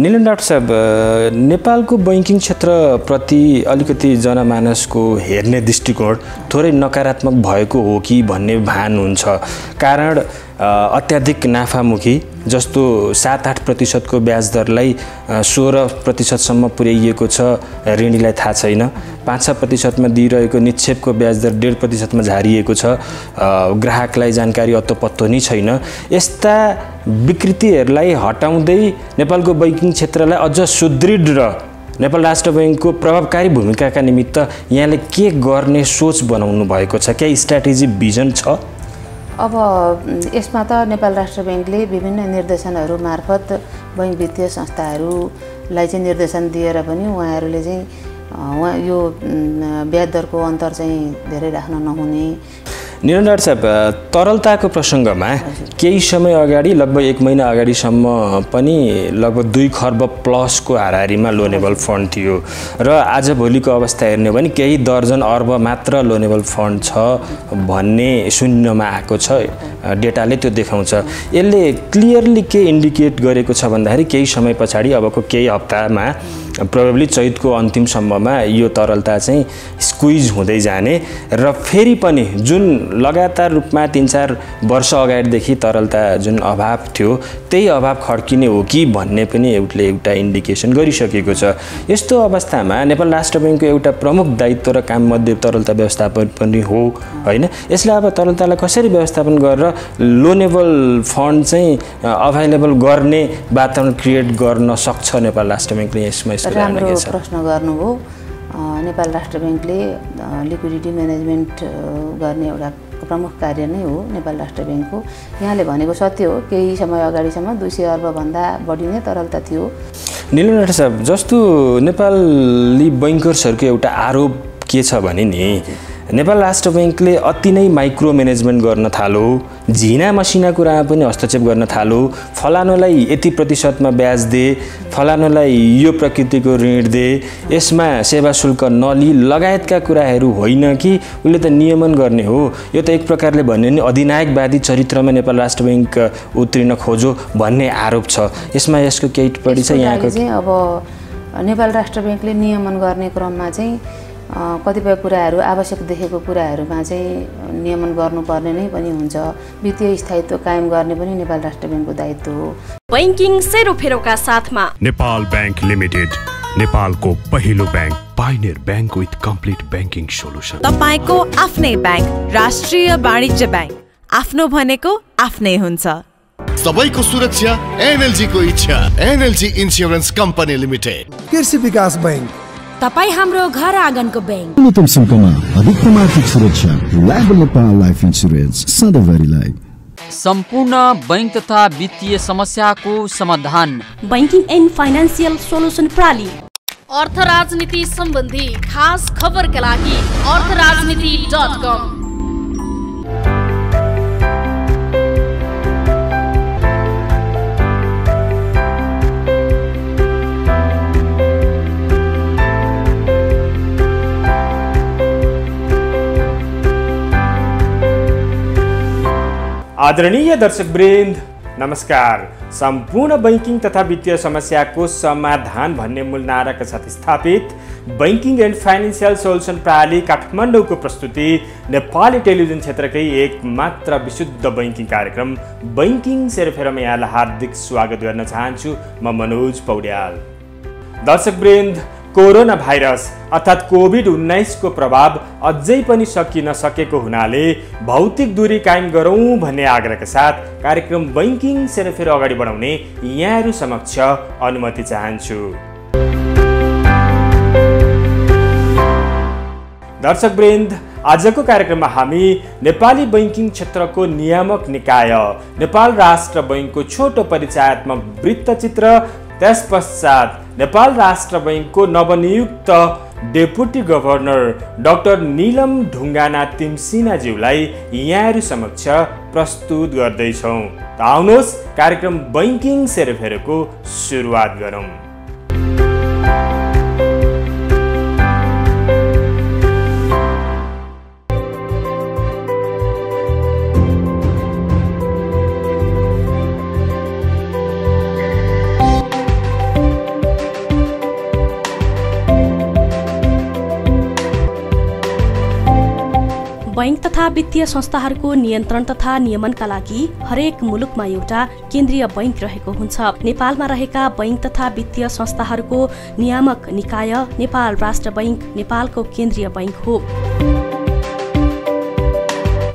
निलन doctor साहब नेपालको banking क्षेत्रप्रति अलिकति जनमानसको हेर्ने दृष्टिकोण थोरै नकारात्मक भएको हो कि भन्ने भान हुन्छ? कारण अत्याधिक नाफामुखी जस्तो सात आठ प्रतिशतको ब्याज दरलाई सोह्र प्रतिशतसम्म पुर्याइएको छ ऋणीलाई थाहा छैन। पाँच छ प्रतिशतमा दिइरहेको निक्षेपको ब्याज दर डेढ प्रतिशतमा झारिएको छ। ग्राहकलाई जानकारी अत्तो नै छैन। यस्ता विकृतिहरूलाई हटाउँदै नेपालको बैङ्किङ क्षेत्रलाई अझ सुदृढ र नेपाल राष्ट्र बैङ्कको प्रभावकारी भूमिकाका निमित्त यहाँले के गर्ने सोच बनाउनु भएको छ? क्या स्ट्राटेजी भिजन छ? अब यसमा त नेपाल राष्ट्र ब्याङ्कले विभिन्न निर्देशनहरू मार्फत बैङ्क वित्तीय संस्थाहरूलाई चाहिँ निर्देशन दिएर पनि उहाँहरूले चाहिँ उहाँ यो ब्याज दरको अन्तर चाहिँ धेरै राख्न नहुने निरन्तर साहब तरलताको प्रसङ्गमा केही समय अगाडि लगभग एक महिना अगाडिसम्म पनि लगभग दुई खर्ब प्लसको हाराहारीमा लोनेबल फन्ड थियो। र आजभोलिको अवस्था हेर्ने हो भने केही दर्जन अर्ब मात्र लोनेबल फन्ड छ भन्ने सुन्नमा आएको छ डेटाले त्यो देखाउँछ। यसले क्लियरली के इन्डिकेट गरेको छ भन्दाखेरि केही समय पछाडि अबको केही हप्तामा प्रब्लली चैतको अन्तिमसम्ममा यो तरलता चाहिँ स्क्विज हुँदै जाने र फेरि पनि जुन लगातार रूपमा तिन चार वर्ष अगाडिदेखि तरलता जुन अभाव थियो त्यही अभाव खड्किने हो कि भन्ने पनि एउटले एउटा इन्डिकेसन गरिसकेको छ। यस्तो अवस्थामा नेपाल राष्ट्र ब्याङ्कको एउटा प्रमुख दायित्व र काममध्ये तरलता व्यवस्थापन पनि हो होइन? यसलाई अब तरलतालाई कसरी व्यवस्थापन गरेर लोनेबल फन्ड चाहिँ अभाइलेबल गर्ने वातावरण क्रिएट गर्न सक्छ नेपाल राष्ट्र ब्याङ्कले यसमा राम्रो प्रश्न गर्नुभयो। नेपाल राष्ट्र ब्याङ्कले लिक्विडिटी म्यानेजमेन्ट गर्ने एउटा प्रमुख कार्य नै हो नेपाल राष्ट्र ब्याङ्कको। यहाँले भनेको सत्य हो केही समय अगाडिसम्म दुई सय अर्बभन्दा बढी नै तरलता थियो। निलनाथ साहब जस्तो नेपाली बैङ्कर्सहरूको एउटा आरोप के छ भने नि नेपाल राष्ट्र ब्याङ्कले अति नै माइक्रो म्यानेजमेन्ट गर्न थालो झिना मसिना कुरामा पनि हस्तक्षेप गर्न थालो फलानुलाई यति प्रतिशतमा ब्याज दे फलानुलाई यो प्रकृतिको ऋण दे यसमा सेवा शुल्क नलि लगायतका कुराहरू होइन कि उसले त नियमन गर्ने हो। यो त एक प्रकारले भन्यो भने अधिनायकवादी चरित्रमा नेपाल राष्ट्र ब्याङ्क उत्रिन खोजो भन्ने आरोप छ। यसमा यसको केही टिप्पणी छ यहाँको अब नेपाल राष्ट्र ब्याङ्कले नियमन गर्ने क्रममा चाहिँ कतिपय कुराहरू आवश्यक देखेको कुराहरूमा चाहिँ नियमन गर्नुपर्ने नै पनि हुन्छ। वित्तीय स्थायित्व कायम गर्ने पनि नेपाल राष्ट्र ब्याङ्कको दायित्व हो। बैङ्किङ सेरोफेरोका साथमा। नेपाल ब्याङ्क लिमिटेड नेपालको पहिलो bank pioneer bank with complete banking solution तपाईँको आफ्नै ब्याङ्क राष्ट्रिय वाणिज्य ब्याङ्क। आफ्नो भनेको आफ्नै हुन्छ। सबैको सुरक्षा एनएलजी को इच्छा एनएलजी इन्सुरेन्स कम्पनी लिमिटेड। कृषि विकास ब्याङ्क। तपाईँ हाम्रो घर आँगनको ब्याङ्क। न्यूनतम शुल्कमा अधिकतम आर्थिक सुरक्षा लाइफ नेपाल लाइफ इन्सुरेन्स सधैँभरिलाई। सम्पूर्ण बैङ्क तथा वित्तीय समस्याको समाधान। बैङ्किङ एन्ड फाइनेन्सियल सोलुसन प्रणाली। अर्थ राजनीति सम्बन्धी खास खबरका लागि अर्थ राजनीति डट कम। आदरणीय दर्शकवृन्द नमस्कार। सम्पूर्ण बैङ्किङ तथा वित्तीय समस्याको समाधान भन्ने मूल नाराका साथ स्थापित बैङ्किङ एन्ड फाइनेन्सियल सोल्युसन प्रणाली काठमाडौँको प्रस्तुति नेपाली टेलिभिजन क्षेत्रकै एक मात्र विशुद्ध बैङ्किङ कार्यक्रम बैङ्किङ सेरोफेरोमा यहाँलाई हार्दिक स्वागत गर्न चाहन्छु। म मनोज पौड्याल। दर्शकवृन्द कोरोना भाइरस अर्थात् कोभिड उन्नाइसको प्रभाव अझै पनि सकिन सकेको हुनाले भौतिक दूरी कायम गरौँ भन्ने आग्रहका साथ कार्यक्रम बैङ्किङ सेरोफेरो अगाडि बढाउने यहाँहरू समक्ष अनुमति चाहन्छु। दर्शकवृन्द आजको कार्यक्रममा हामी नेपाली बैङ्किङ क्षेत्रको नियामक निकाय नेपाल राष्ट्र बैङ्कको छोटो परिचयात्मक वृत्तचित्र त्यस पश्चात नेपाल राष्ट्र बैङ्कको नवनियुक्त deputy governor doctor Nilam Dhungana तिमसिनाज्यूलाई यहाँहरू समक्ष प्रस्तुत गर्दैछौँ। आउनुहोस् कार्यक्रम बैङ्किङ सेरोफेरोको सुरुवात गरौँ। बैङ्क तथा वित्तीय संस्थाहरूको नियन्त्रण तथा नियमनका लागि हरेक मुलुकमा एउटा केन्द्रीय बैङ्क रहेको हुन्छ। नेपालमा रहेका बैङ्क तथा वित्तीय संस्थाहरूको नियामक निकाय नेपाल राष्ट्र बैङ्क नेपालको केन्द्रीय बैङ्क हो।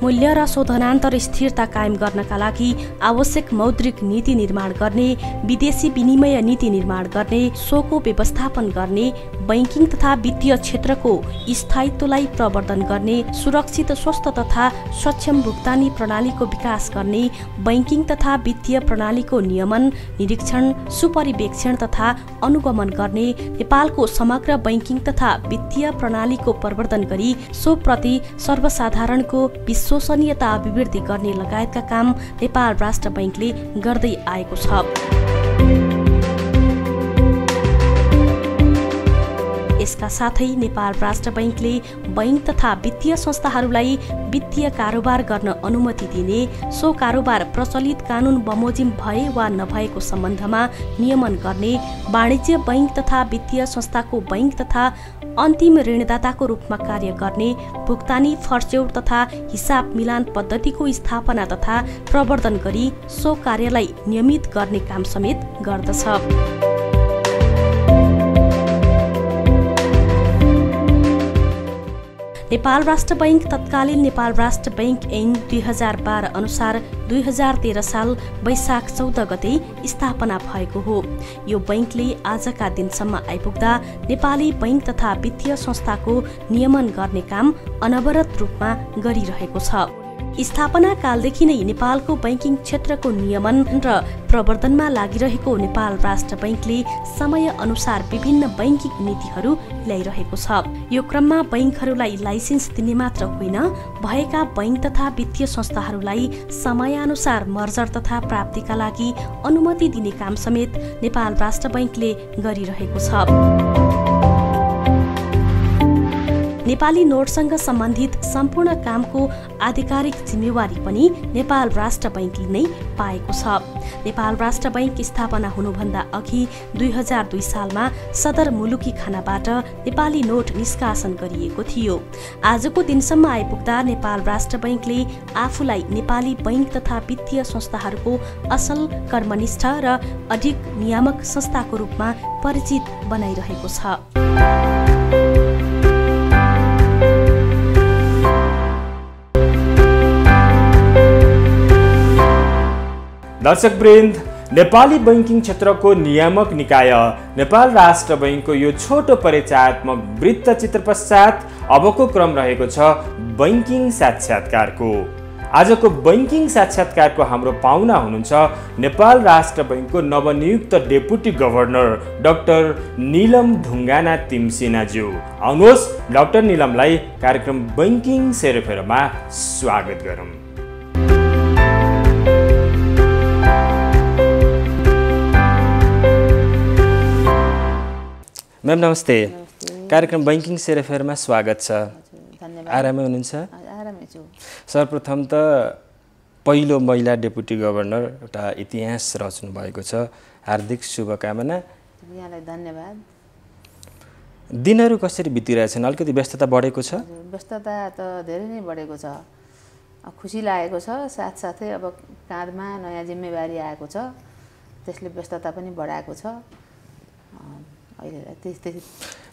मूल्य र शोधनान्तर स्थिरता कायम गर्नका लागि आवश्यक मौद्रिक नीति निर्माण गर्ने विदेशी विनिमय नीति निर्माण गर्ने सोको व्यवस्थापन गर्ने बैङ्किङ तथा वित्तीय क्षेत्रको स्थायित्वलाई प्रवर्धन गर्ने सुरक्षित स्वस्थ तथा सक्षम भुक्तानी प्रणालीको विकास गर्ने बैङ्किङ तथा वित्तीय प्रणालीको नियमन निरीक्षण सुपरिवेक्षण तथा अनुगमन गर्ने नेपालको समग्र बैङ्किङ तथा वित्तीय प्रणालीको प्रवर्धन गरी सोप्रति सर्वसाधारणको विश्व विश्वसनीयता अभिवृद्धि गर्ने लगायतका काम नेपाल राष्ट्र बैङ्कले गर्दै आएको छ। यसका साथै नेपाल राष्ट्र बैङ्कले बैङ्क तथा वित्तीय संस्थाहरूलाई वित्तीय कारोबार गर्न अनुमति दिने सो कारोबार प्रचलित कानुन बमोजिम भए वा नभएको सम्बन्धमा नियमन गर्ने वाणिज्य बैङ्क तथा वित्तीय संस्थाको बैङ्क तथा अन्तिम ऋणदाताको रूपमा कार्य गर्ने भुक्तानी फर्च्यौट तथा हिसाब मिलान पद्धतिको स्थापना तथा प्रवर्धन गरी सो कार्यलाई नियमित गर्ने काम समेत गर्दछ। नेपाल राष्ट्र बैङ्क तत्कालीन नेपाल राष्ट्र बैङ्क ऐन दुई हजार बाह्र अनुसार दुई हजार तेह्र साल वैशाख चौध गते स्थापना भएको हो। यो बैङ्कले आजका दिनसम्म आइपुग्दा नेपाली बैङ्क तथा वित्तीय संस्थाको नियमन गर्ने काम अनवरत रूपमा गरिरहेको छ। स्थापना कालदेखि नै नेपालको बैङ्किङ क्षेत्रको नियमन र प्रवर्धनमा लागिरहेको नेपाल राष्ट्र बैङ्कले समय अनुसार विभिन्न बैङ्किङ नीतिहरू ल्याइरहेको छ। यो क्रममा बैङ्कहरूलाई लाइसेन्स दिने मात्र होइन भएका बैङ्क तथा वित्तीय संस्थाहरूलाई समयानुसार मर्जर तथा प्राप्तिका लागि अनुमति दिने काम समेत नेपाल राष्ट्र बैङ्कले गरिरहेको छ। नेपाली नोटसँग सम्बन्धित सम्पूर्ण कामको आधिकारिक जिम्मेवारी पनि नेपाल राष्ट्र बैङ्कले नै पाएको छ। नेपाल राष्ट्र बैङ्क स्थापना हुनुभन्दा अघि दुई हजार दुई सालमा सदर मुलुकी खानाबाट नेपाली नोट निष्कासन गरिएको थियो। आजको दिनसम्म आइपुग्दा नेपाल राष्ट्र बैङ्कले आफूलाई नेपाली बैङ्क तथा वित्तीय संस्थाहरूको असल कर्मनिष्ठ र अधिक नियामक संस्थाको रूपमा परिचित बनाइरहेको छ। दर्शकवृन्द नेपाली बैङ्किङ क्षेत्रको नियामक निकाय नेपाल राष्ट्र बैङ्कको यो छोटो परिचयात्मक वृत्तचित्र पश्चात अबको क्रम रहेको छ बैङ्किङ साक्षात्कारको। आजको बैङ्किङ साक्षात्कारको हाम्रो पाहुना हुनुहुन्छ नेपाल राष्ट्र बैङ्कको नवनियुक्त deputy governor doctor Nilam Dhungana तिमसिनाज्यू। आउनुहोस् डाक्टर निलमलाई कार्यक्रम बैङ्किङ सेरोफेरोमा स्वागत गरौँ। म्याम नमस्ते कार्यक्रम बैङ्किङ सेरेफेयरमा स्वागत छ। आरामै हुनुहुन्छ? सर्वप्रथम त पहिलो महिला डेपुटी गभर्नर एउटा इतिहास रच्नु भएको छ। हार्दिक शुभकामना। यहाँलाई धन्यवाद। दिनहरू कसरी बितिरहेछन् अलिकति व्यस्तता बढेको छ? व्यस्तता त धेरै नै बढेको छ। खुसी लागेको छ। साथसाथै अब काँधमा नयाँ जिम्मेवारी आएको छ। त्यसले व्यस्तता पनि बढाएको छ।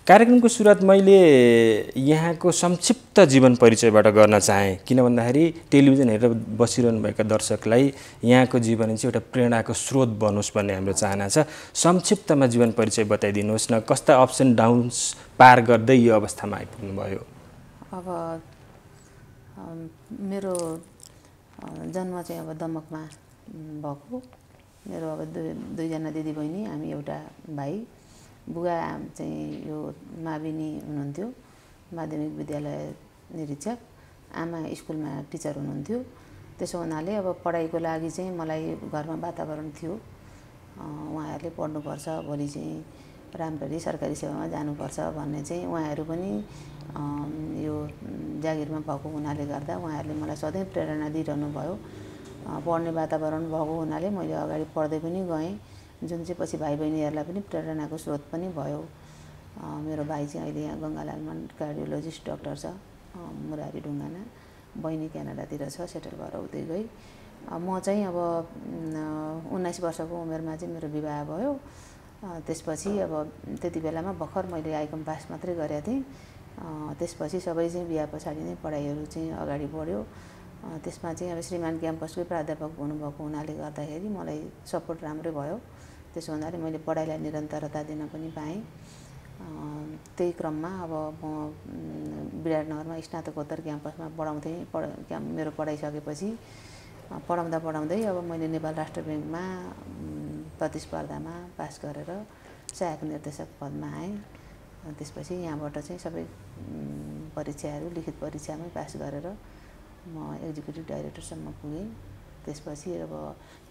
कार्यक्रमको सुरुवात मैले यहाँको संक्षिप्त जीवन परिचयबाट गर्न चाहेँ। किन भन्दाखेरि टेलिभिजन हेरेर बसिरहनुभएका दर्शकलाई यहाँको जीवन चाहिँ एउटा प्रेरणाको स्रोत बनोस् भन्ने हाम्रो चाहना छ। संक्षिप्तमा जीवन परिचय बताइदिनुहोस् न कस्ता अप्स एन्ड डाउन्स पार गर्दै यो अवस्थामा आइपुग्नु भयो अब मेरो जन्म चाहिँ अब दमकमा भएको। मेरो अब दुई दुईजना दिदीबहिनी हामी एउटा भाइ। बुवा चाहिँ यो माविनी हुनुहुन्थ्यो माध्यमिक विद्यालय निरीक्षक आमा स्कुलमा टिचर हुनुहुन्थ्यो। त्यसो हुनाले अब पढाइको लागि चाहिँ मलाई घरमा वातावरण थियो। उहाँहरूले पढ्नुपर्छ भोलि चाहिँ राम्ररी सरकारी सेवामा जानुपर्छ भन्ने चाहिँ उहाँहरू पनि यो जागिरमा भएको हुनाले गर्दा उहाँहरूले मलाई सधैँ प्रेरणा दिइरहनु भयो पढ्ने वातावरण भएको हुनाले मैले अगाडि पढ्दै पनि गएँ। जुन चाहिँ पछि भाइ बहिनीहरूलाई पनि प्रेरणाको स्रोत पनि भयो। मेरो भाइ चाहिँ अहिले यहाँ गङ्गालालमा कार्डियोलोजिस्ट डक्टर छ मुरारी ढुङ्गाना बहिनी क्यानाडातिर छ सेटल भएर उतै गई। म चाहिँ अब उन्नाइस वर्षको उमेरमा चाहिँ मेरो विवाह भयो। त्यसपछि अब त्यति बेलामा भर्खर मैले आइकम पास मात्रै गरेको थिएँ। त्यसपछि सबै चाहिँ बिहा पछाडि नै पढाइहरू चाहिँ अगाडि बढ्यो। त्यसमा चाहिँ अब श्रीमान क्याम्पसकै प्राध्यापक हुनुभएको हुनाले गर्दाखेरि मलाई सपोर्ट राम्रै भयो। त्यसो हुनाले मैले पढाइलाई निरन्तरता दिन पनि पाएँ। त्यही क्रममा अब म विराटनगरमा स्नातकोत्तर क्याम्पसमा पढाउँथेँ पढ क्याम्प मेरो पढाइसकेपछि। पढाउँदा पढाउँदै अब मैले नेपाल राष्ट्र ब्याङ्कमा प्रतिस्पर्धामा पास गरेर सहायक निर्देशक पदमा आएँ। त्यसपछि यहाँबाट चाहिँ सबै परीक्षाहरू लिखित परीक्षामै पास गरेर म एक्जिक्युटिभ डाइरेक्टरसम्म पुगेँ। त्यसपछि अब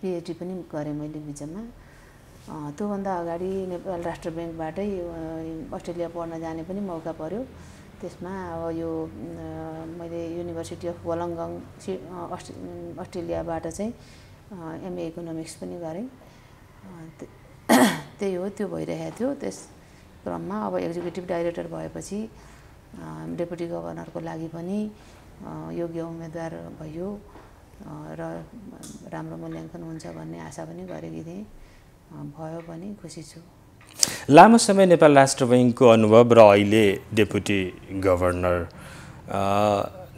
पिएचडी पनि गरेँ मैले बिचमा। त्योभन्दा अगाडि नेपाल राष्ट्र ब्याङ्कबाटै अस्ट्रेलिया पढ्न जाने पनि मौका पर्यो। त्यसमा अब यो मैले युनिभर्सिटी अफ वलङ्गङ अस्ट्रे अस्ट्रेलियाबाट चाहिँ एमए इकोनोमिक्स पनि गरेँ। त्यही हो त्यो भइरहेको थियो। त्यस क्रममा अब एक्जिक्युटिभ डाइरेक्टर भएपछि डेपुटी गभर्नरको लागि पनि योग्य उम्मेदवार भइयो अ, र राम्रो मूल्याङ्कन हुन्छ भन्ने आशा पनि गरेकी थिएँ। भयो पनि खुसी छु। लामो समय नेपाल राष्ट्र बैङ्कको अनुभव र अहिले डेपुटी गभर्नर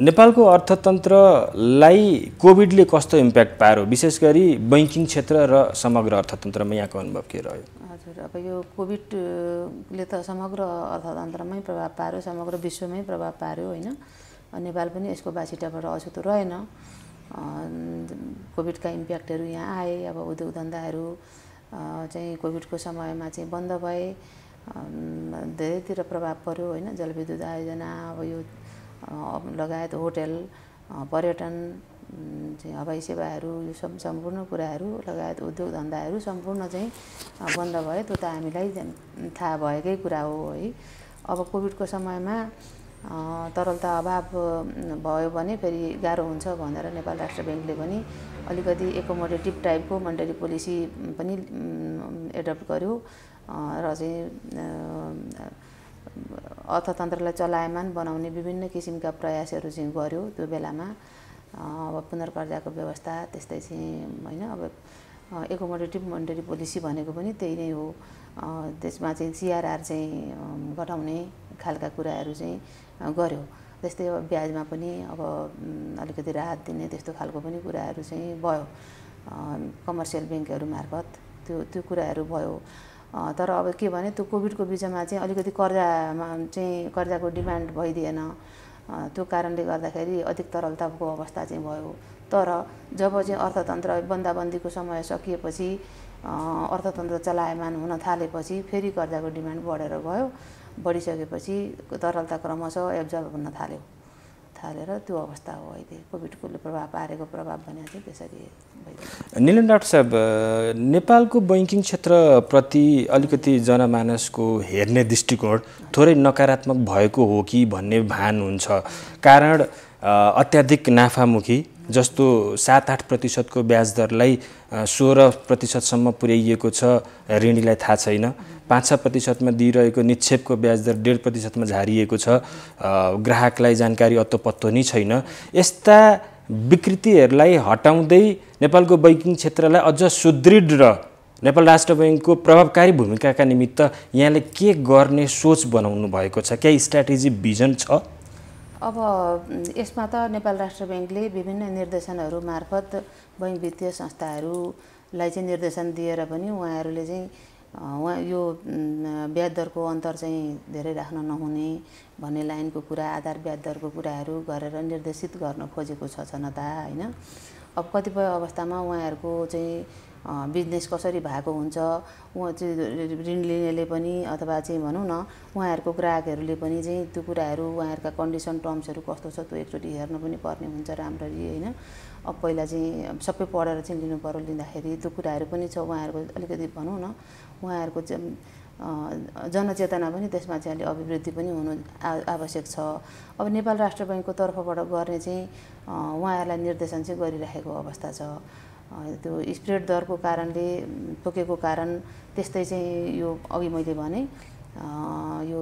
नेपालको अर्थतन्त्रलाई कोभिडले कस्तो इम्प्याक्ट पार्यो विशेष गरी बैङ्किङ क्षेत्र र समग्र अर्थतन्त्रमा यहाँको अनुभव के रह्यो? हजुर अब यो कोभिडले त समग्र अर्थतन्त्रमै प्रभाव पार्यो समग्र विश्वमै प्रभाव पार्यो होइन? नेपाल पनि यसको बासिटाबाट अछुतो रहेन। कोभिडका इम्प्याक्टहरू यहाँ आए अब उद्योग धन्दाहरू चाहिँ कोभिडको समयमा चाहिँ बन्द भए धेरैतिर प्रभाव पर्यो होइन। जलविद्युत आयोजना अब यो लगायत होटल पर्यटन चाहिँ हवाई सेवाहरू यो सम् सम्पूर्ण कुराहरू लगायत उद्योग धन्दाहरू सम्पूर्ण चाहिँ बन्द भयो त्यो त हामीलाई थाहा भएकै कुरा हो है। अब कोभिडको समयमा तरलता अभाव भयो भने फेरि गाह्रो हुन्छ भनेर नेपाल राष्ट्र ब्याङ्कले पनि अलिकति एकोमोडेटिभ टाइपको मोनिटरी पोलिसी पनि एडप्ट गर्यो। र चाहिँ अर्थतन्त्रलाई चलायमान बनाउने विभिन्न किसिमका प्रयासहरू चाहिँ गर्यो त्यो बेलामा। अब पुनर्कर्जाको व्यवस्था त्यस्तै चाहिँ होइन अब एकोमोडेटिभ मोनिटरी पोलिसी भनेको पनि त्यही नै हो। त्यसमा चाहिँ सिआरआर चाहिँ घटाउने खालका कुराहरू चाहिँ अ, गर्यो। त्यस्तै अब ब्याजमा पनि अब अलिकति राहत दिने त्यस्तो खालको पनि कुराहरू चाहिँ भयो। कमर्सियल ब्याङ्कहरू मार्फत त्यो त्यो कुराहरू भयो। तर अब के भने त्यो कोभिडको बिचमा चाहिँ अलिकति कर्जामा चाहिँ कर्जाको डिमान्ड भइदिएन। त्यो कारणले गर्दाखेरि अधिक तरलताको अवस्था चाहिँ भयो। तर जब चाहिँ अर्थतन्त्र बन्दाबन्दीको समय सकिएपछि अर्थतन्त्र चलायमान हुन थालेपछि फेरि कर्जाको डिमान्ड बढेर गयो। बढिसकेपछि तरलता क्रमशः एब्जर्भ हुन थाल्यो। थालेर त्यो अवस्था हो अहिले। कोभिडको प्रभाव पारेको प्रभाव भने चाहिँ त्यसरी। निलन डाक्टर साहब नेपालको बैङ्किङ क्षेत्रप्रति अलिकति जनमानसको हेर्ने दृष्टिकोण थोरै नकारात्मक भएको हो कि भन्ने भान हुन्छ। कारण अत्याधिक नाफामुखी जस्तो सात आठ प्रतिशतको ब्याज दरलाई सोह्र प्रतिशतसम्म पुर्याइएको छ ऋणीलाई थाहा छैन। पाँच छ प्रतिशतमा दिइरहेको निक्षेपको ब्याज दर डेढ प्रतिशतमा झारिएको छ। ग्राहकलाई जानकारी अत्तो नै छैन। यस्ता विकृतिहरूलाई हटाउँदै नेपालको बैङ्किङ क्षेत्रलाई अझ सुदृढ र नेपाल राष्ट्र बैङ्कको प्रभावकारी भूमिकाका निमित्त यहाँले के गर्ने सोच बनाउनु भएको छ? केही स्ट्राटेजी भिजन छ? अब यसमा त नेपाल राष्ट्र ब्याङ्कले विभिन्न निर्देशनहरू मार्फत बैङ्क वित्तीय संस्थाहरूलाई चाहिँ निर्देशन दिएर पनि उहाँहरूले चाहिँ उहाँ यो ब्याज दरको अन्तर चाहिँ धेरै राख्न नहुने भन्ने लाइनको कुरा आधार ब्याज दरको कुराहरू गरेर निर्देशित गर्न खोजेको छ छनता होइन? अब कतिपय अवस्थामा उहाँहरूको चाहिँ बिजनेस कसरी भएको हुन्छ उहाँ चाहिँ ऋण लिनेले पनि अथवा चाहिँ भनौँ न उहाँहरूको ग्राहकहरूले पनि चाहिँ त्यो कुराहरू उहाँहरूका कन्डिसन टर्म्सहरू कस्तो छ त्यो एकचोटि हेर्न पनि पर्ने हुन्छ राम्ररी होइन। अब पहिला चाहिँ सबै पढेर चाहिँ लिनु पऱ्यो लिँदाखेरि त्यो कुराहरू पनि छ उहाँहरूको अलिकति भनौँ न उहाँहरूको चाहिँ जनचेतना पनि त्यसमा चाहिँ अलिक अभिवृद्धि पनि हुनु आवश्यक छ। अब नेपाल राष्ट्र बैङ्कको तर्फबाट गर्ने चाहिँ उहाँहरूलाई निर्देशन चाहिँ गरिराखेको अवस्था छ। त्यो स्प्रेड दरको कारणले तोकेको कारण त्यस्तै चाहिँ यो अघि मैले भने। यो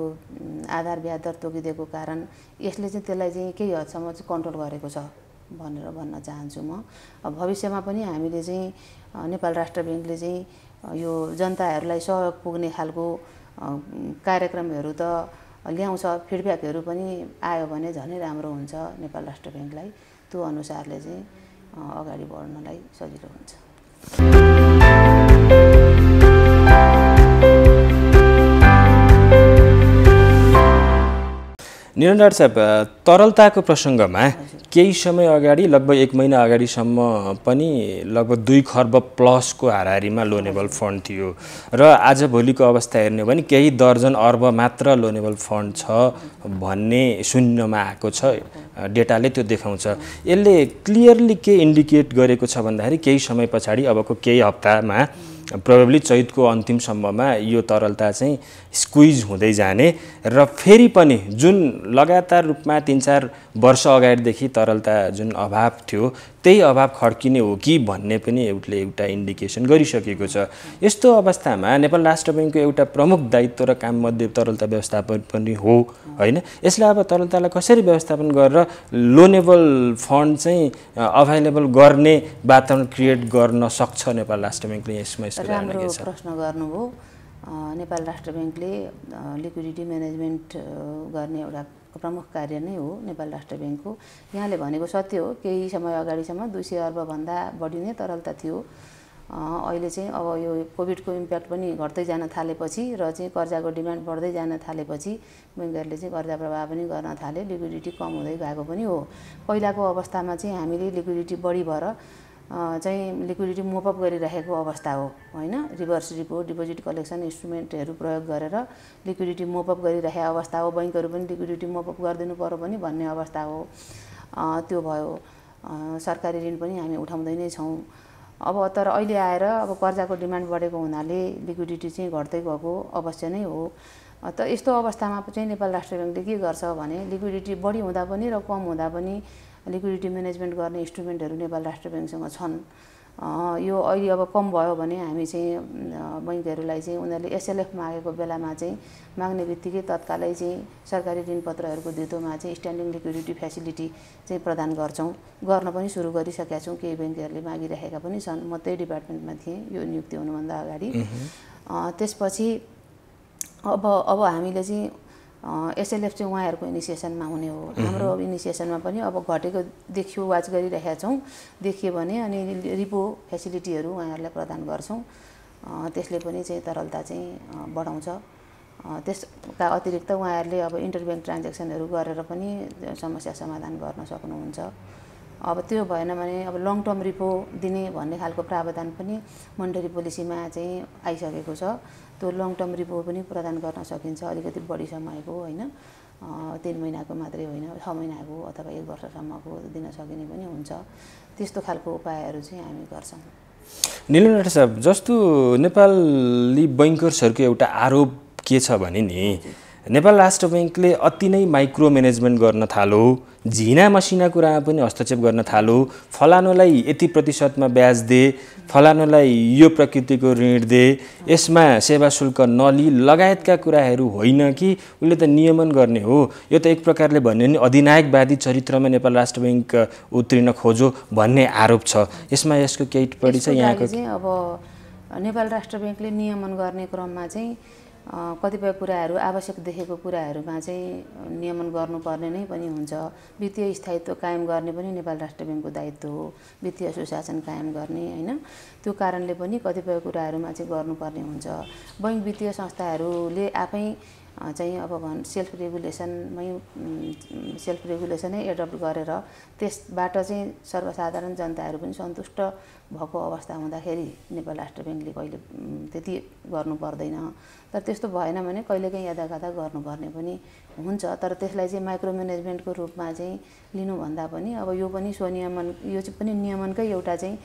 आधार ब्याज दर तोकिदिएको कारण यसले चाहिँ त्यसलाई चाहिँ केही हदसम्म चाहिँ कन्ट्रोल गरेको छ भनेर भन्न चाहन्छु म। भविष्यमा पनि हामीले चाहिँ नेपाल राष्ट्र ब्याङ्कले चाहिँ यो जनताहरूलाई सहयोग पुग्ने खालको कार्यक्रमहरू त ल्याउँछ फिडब्याकहरू पनि आयो भने झनै राम्रो हुन्छ नेपाल राष्ट्र ब्याङ्कलाई। त्यो अनुसारले चाहिँ अगाडि बढ्नलाई सजिलो हुन्छ। निरन्तर साहब तरलताको प्रसङ्गमा केही समय अगाडि लगभग एक महिना अगाडिसम्म पनि लगभग दुई खर्ब प्लसको हाराहारीमा लोनेबल फन्ड थियो। र आजभोलिको अवस्था हेर्ने हो भने केही दर्जन अर्ब मात्र लोनेबल फन्ड छ भन्ने सुन्नमा आएको छ डेटाले त्यो देखाउँछ। यसले क्लियरली के इन्डिकेट गरेको छ भन्दाखेरि केही समय पछाडि अबको केही हप्तामा प्रोबेबली चैतको अन्तिमसम्ममा यो तरलता चाहिँ स्क्विज हुँदै जाने र फेरि पनि जुन लगातार रूपमा तिन चार वर्ष अगाडिदेखि तरलता जुन अभाव थियो त्यही अभाव खड्किने हो कि भन्ने पनि एउटले एउटा इन्डिकेसन गरिसकेको छ। यस्तो अवस्थामा नेपाल राष्ट्र ब्याङ्कको एउटा प्रमुख दायित्व र काममध्ये तरलता व्यवस्थापन पनि हो होइन? यसलाई अब तरलतालाई कसरी व्यवस्थापन गरेर लोनेबल फन्ड चाहिँ अभाइलेबल गर्ने वातावरण क्रिएट गर्न सक्छ नेपाल राष्ट्र ब्याङ्कले यसमा राम्रो प्रश्न गर्नुभयो। नेपाल राष्ट्र ब्याङ्कले लिक्विडिटी म्यानेजमेन्ट गर्ने एउटा प्रमुख कार्य नै हो नेपाल राष्ट्र ब्याङ्कको। यहाँले भनेको सत्य हो केही समय अगाडिसम्म दुई सय अर्बभन्दा बढी नै तरलता थियो। अहिले चाहिँ अब यो कोभिडको इम्प्याक्ट पनि घट्दै जान थालेपछि र चाहिँ कर्जाको डिमान्ड बढ्दै जान थालेपछि ब्याङ्कहरूले चाहिँ कर्जा प्रवाह पनि गर्न थाले लिक्विडिटी कम हुँदै गएको पनि हो। पहिलाको अवस्थामा चाहिँ हामीले लिक्विडिटी बढी भएर चाहिँ लिक्विडिटी मोपअप गरिरहेको अवस्था हो होइन? रिभर्स रिपो डिपोजिट कलेक्सन इन्स्ट्रुमेन्टहरू प्रयोग गरेर लिक्विडिटी मोपअप गरिरहेको अवस्था हो। बैङ्कहरू पनि लिक्विडिटी मोपअप गरिदिनु पऱ्यो पनि भन्ने अवस्था हो। त्यो भयो। सरकारी ऋण पनि हामी उठाउँदै नै छौँ। अब तर अहिले आएर अब कर्जाको डिमान्ड बढेको हुनाले लिक्विडिटी चाहिँ घट्दै गएको अवश्य नै हो। त यस्तो अवस्थामा चाहिँ नेपाल राष्ट्र ब्याङ्कले के गर्छ भने लिक्विडिटी बढी हुँदा पनि र कम हुँदा पनि लिक्विडिटी म्यानेजमेन्ट गर्ने इन्स्ट्रुमेन्टहरू नेपाल राष्ट्र ब्याङ्कसँग छन्। यो अहिले अब कम भयो भने हामी चाहिँ बैङ्कहरूलाई चाहिँ उनीहरूले एसएलएफ मागेको बेलामा चाहिँ माग्ने बित्तिकै तत्कालै चाहिँ सरकारी ऋणपत्रहरूको धितोमा चाहिँ स्ट्यान्डिङ लिक्विडिटी फेसिलिटी चाहिँ प्रदान गर्छौँ। गर्न पनि सुरु गरिसकेका छौँ। केही ब्याङ्कहरूले मागिरहेका पनि छन्। म त्यही डिपार्टमेन्टमा थिएँ यो नियुक्ति हुनुभन्दा अगाडि। त्यसपछि अब अब हामीले चाहिँ एसएलएफ चाहिँ उहाँहरूको इनिसिएसनमा हुने हो। हाम्रो इनिसिएसनमा पनि अब घटेको देखियो वाच गरिरहेका छौँ देखियो भने अनि रिपो फेसिलिटीहरू उहाँहरूलाई प्रदान गर्छौँ। त्यसले पनि चाहिँ तरलता चाहिँ बढाउँछ। त्यसका अतिरिक्त उहाँहरूले अब इन्टरब्याङ्क ट्रान्जेक्सनहरू गरेर पनि समस्या समाधान गर्न सक्नुहुन्छ। अब त्यो भएन भने अब लङ टर्म रिपो दिने भन्ने खालको प्रावधान पनि मोनिटरी पोलिसीमा चाहिँ आइसकेको छ। त्यो लङ टर्म रिपो पनि प्रदान गर्न सकिन्छ अलिकति बढी समयको होइन? तिन महिनाको मात्रै होइन छ महिनाको अथवा एक वर्षसम्मको दिन सकिने पनि हुन्छ। त्यस्तो खालको उपायहरू चाहिँ हामी गर्छौँ। निलम साहब जस्तो नेपाली बैङ्कर्सहरूको एउटा आरोप के छ भने नि नेपाल राष्ट्र ब्याङ्कले अति नै माइक्रो म्यानेजमेन्ट गर्न थालो झिना मसिना कुरामा पनि हस्तक्षेप गर्न थालो फलानुलाई यति प्रतिशतमा ब्याज दे फलानुलाई यो प्रकृतिको ऋण दे यसमा सेवा शुल्क नलि लगायतका कुराहरू होइन कि उसले त नियमन गर्ने हो। यो त एक प्रकारले भन्यो भने अधिनायकवादी चरित्रमा नेपाल राष्ट्र ब्याङ्क उत्रिन खोजो भन्ने आरोप छ। यसमा यसको केही टिप्पणी छ यहाँको अब नेपाल राष्ट्र ब्याङ्कले नियमन गर्ने क्रममा चाहिँ कतिपय कुराहरू आवश्यक देखेको कुराहरूमा चाहिँ नियमन गर्नुपर्ने नै पनि हुन्छ। वित्तीय स्थायित्व कायम गर्ने पनि नेपाल राष्ट्र ब्याङ्कको दायित्व हो। वित्तीय सुशासन कायम गर्ने होइन? त्यो कारणले पनि कतिपय कुराहरूमा चाहिँ गर्नुपर्ने हुन्छ। बैङ्क वित्तीय संस्थाहरूले आफै चाहिँ अब भन् सेल्फ रेगुलेसनमै सेल्फ रेगुलेसनै एडप्ट गरेर त्यसबाट चाहिँ सर्वसाधारण जनताहरू पनि सन्तुष्ट भएको अवस्था हुँदाखेरि नेपाल राष्ट्र ब्याङ्कले कहिले त्यति गर्नु पर्दैन। तर त्यस्तो भएन भने कहिलेकाहीँ यदाकदा गर्नुपर्ने पनि हुन्छ। तर त्यसलाई चाहिँ माइक्रो म्यानेजमेन्टको रूपमा चाहिँ लिनुभन्दा पनि अब यो पनि स्वनियमन यो चाहिँ पनि नियमनकै एउटा चाहिँ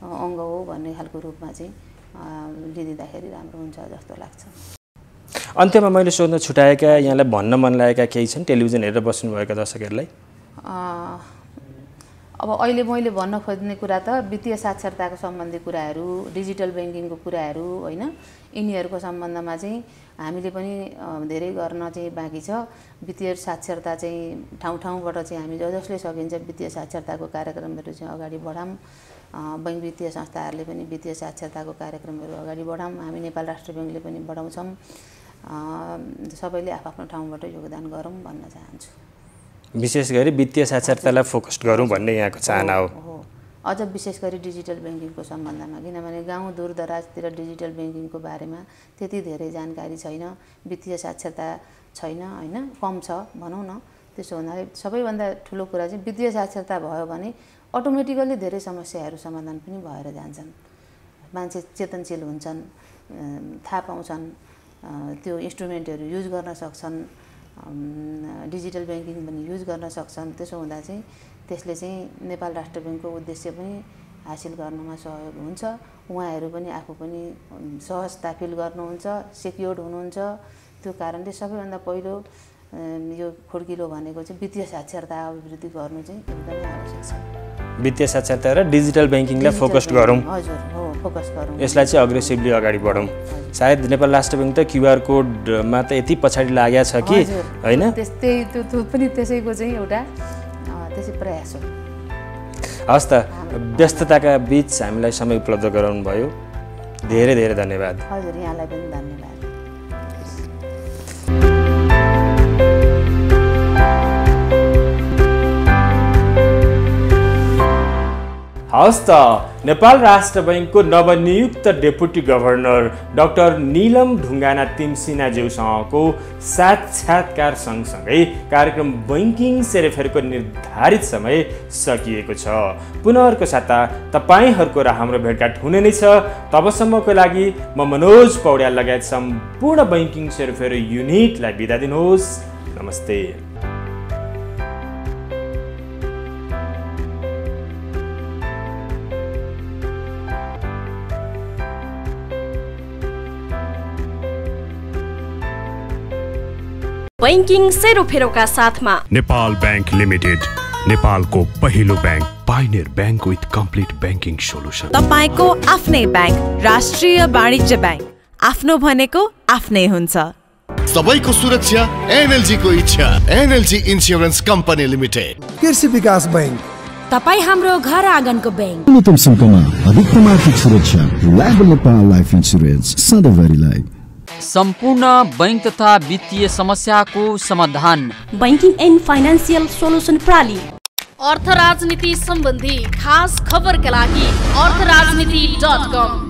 अङ्ग हो भन्ने खालको रूपमा चाहिँ लिइदिँदाखेरि राम्रो हुन्छ जस्तो लाग्छ। अन्त्यमा मैले सोध्न छुट्याएका यहाँलाई भन्न मन लागेका केही छन्? टेलिभिजन हेरेर बस्नुभएका दर्शकहरूलाई। अब अहिले मैले भन्न खोज्ने कुरा त वित्तीय साक्षरताको सम्बन्धी कुराहरू डिजिटल ब्याङ्किङको कुराहरू होइन? यिनीहरूको सम्बन्धमा चाहिँ हामीले पनि धेरै गर्न चाहिँ बाँकी छ। वित्तीय साक्षरता चाहिँ ठाउँ ठाउँबाट चाहिँ हामी ज जसले सकिन्छ वित्तीय साक्षरताको कार्यक्रमहरू चाहिँ अगाडि बढाऊँ। अ, बैङ्क वित्तीय संस्थाहरूले पनि वित्तीय साक्षरताको कार्यक्रमहरू अगाडि बढाऊँ। हामी नेपाल राष्ट्र ब्याङ्कले पनि बढाउँछौँ। सबैले आफ्नो ठाउँबाट योगदान गरौँ भन्न चाहन्छु। विशेष गरी वित्तीय साक्षरतालाई फोकस गरौँ भन्ने यहाँको चाहना हो। अझ विशेष गरी डिजिटल ब्याङ्किङको सम्बन्धमा किनभने गाउँ दूरदराजतिर डिजिटल ब्याङ्किङको बारेमा त्यति धेरै जानकारी छैन वित्तीय साक्षरता छैन होइन? कम छ भनौँ न। त्यसो हुनाले सबैभन्दा ठुलो कुरा चाहिँ वित्तीय साक्षरता भयो भने अटोमेटिकल्ली धेरै समस्याहरू समाधान पनि भएर जान्छन्। मान्छे चेतनशील हुन्छन् थाहा पाउँछन् त्यो इन्स्ट्रुमेन्टहरू युज गर्न सक्छन् डिजिटल ब्याङ्किङ पनि युज गर्न सक्छन्। त्यसो हुँदा चाहिँ त्यसले चाहिँ नेपाल राष्ट्र ब्याङ्कको उद्देश्य पनि हासिल गर्नमा सहयोग हुन्छ। उहाँहरू पनि आफू पनि सहजता फिल गर्नुहुन्छ सेक्योर्ड हुनुहुन्छ। त्यो कारणले सबैभन्दा पहिलो यो खुड्किलो भनेको चाहिँ वित्तीय साक्षरता अभिवृद्धि गर्नु चाहिँ एकदमै आवश्यक छ। वित्तीय साक्षरता र डिजिटल ब्याङ्किङलाई फोकस गरौँ। यसलाई चाहिँ अग्रेसिभली अगाडि बढौँ। सायद नेपाल राष्ट्र ब्याङ्क त क्युआर कोडमा त यति पछाडि लागेको छ कि होइन? त्यस्तै त्यो त्यो पनि त्यसैको चाहिँ एउटा त्यसै प्रयास हो। हस् त व्यस्तताका बिच हामीलाई समय उपलब्ध गराउनु भयो धेरै धेरै धन्यवाद। हजुर यहाँलाई पनि धन्यवाद। हवस् त नेपाल राष्ट्र बैङ्कको नवनियुक्त deputy governor doctor Nilam Dhungana तिमसिनाज्यूसँगको साक्षात्कार सँगसँगै कार्यक्रम बैङ्किङ सेरेफेरको निर्धारित समय सकिएको छ। पुनः अर्को साता तपाईँहरूको र हाम्रो भेटघाट हुने नै छ। तबसम्मको लागि म मनोज पौड्याल लगायत सम्पूर्ण बैङ्किङ सेरेफेर युनिटलाई बिदा दिनुहोस्। नमस्ते। बैङ्किङ सेरोफेरोका साथमा नेपाल ब्याङ्क लिमिटेड नेपालको पहिलो bank pioneer bank with complete banking solution तपाईँको आफ्नै ब्याङ्क राष्ट्रिय वाणिज्य ब्याङ्क आफ्नो भनेको आफ्नै हुन्छ। सबैको सुरक्षा एनएलजी को इच्छा एनएलजी इन्स्योरेन्स कम्पनी लिमिटेड। कृषि विकास बैंक। तपाईँ हाम्रो घर आँगनको ब्याङ्क न्यूनतम शुल्कमा अधिकतम आर्थिक सुरक्षा लाइफ नेपाल लाइफ इन्सुरेन्स सधैँभरिलाई सम्पूर्ण बैङ्क तथा वित्तीय समस्याको समाधान। बैङ्किङ एन्ड फाइनेन्सियल सोलुसन प्रणाली। अर्थ राजनीति सम्बन्धी खास खबरका लागि अर्थ राजनीति डट कम।